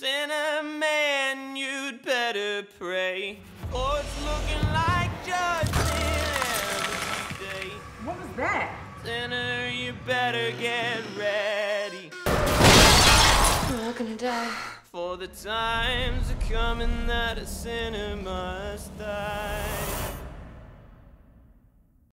Sinner man, you'd better pray. Or it's looking like judgment every day. What was that? Sinner, you better get ready. We're all gonna die. For the times are coming that a sinner must.